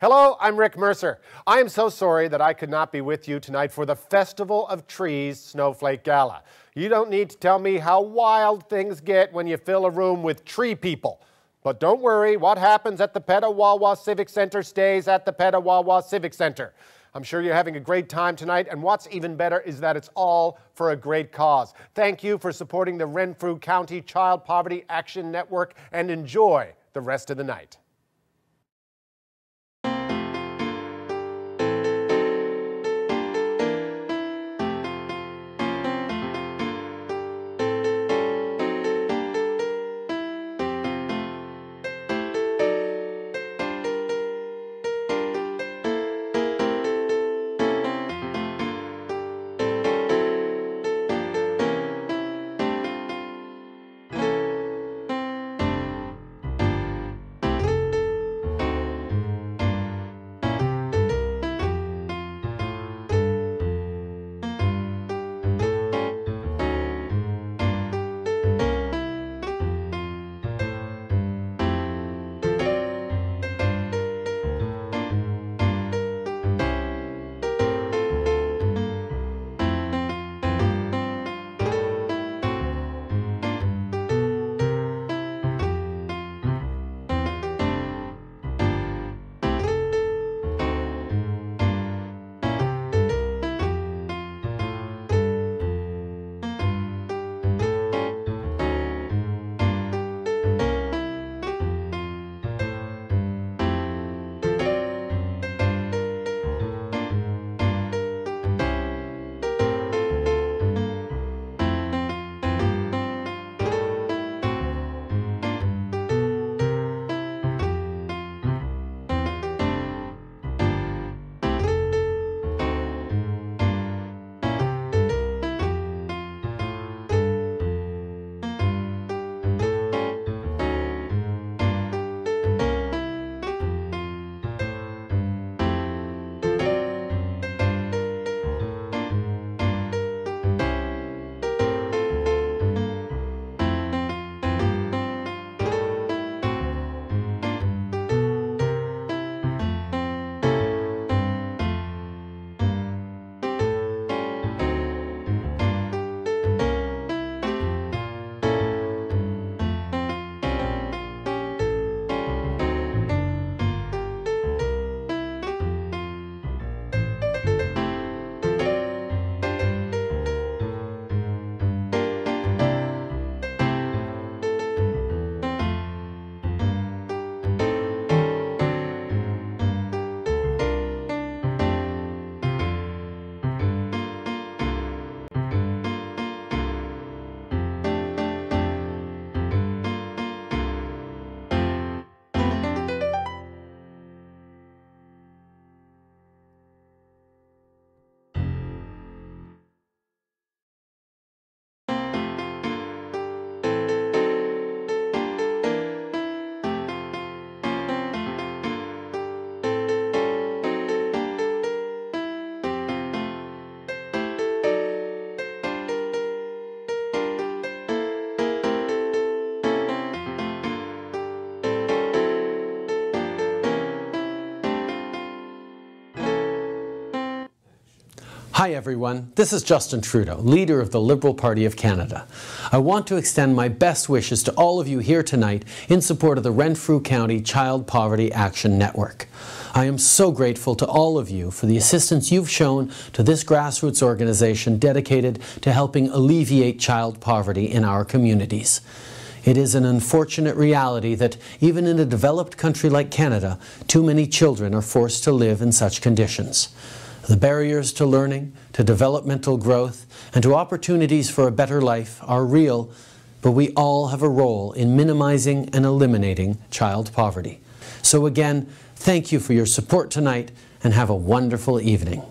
Hello, I'm Rick Mercer. I am so sorry that I could not be with you tonight for the Festival of Trees Snowflake Gala. You don't need to tell me how wild things get when you fill a room with tree people. But don't worry, what happens at the Petawawa Civic Center stays at the Petawawa Civic Center. I'm sure you're having a great time tonight, and what's even better is that it's all for a great cause. Thank you for supporting the Renfrew County Child Poverty Action Network, and enjoy the rest of the night. Hi everyone, this is Justin Trudeau, leader of the Liberal Party of Canada. I want to extend my best wishes to all of you here tonight in support of the Renfrew County Child Poverty Action Network. I am so grateful to all of you for the assistance you've shown to this grassroots organization dedicated to helping alleviate child poverty in our communities. It is an unfortunate reality that even in a developed country like Canada, too many children are forced to live in such conditions. The barriers to learning, to developmental growth, and to opportunities for a better life are real, but we all have a role in minimizing and eliminating child poverty. So again, thank you for your support tonight and have a wonderful evening.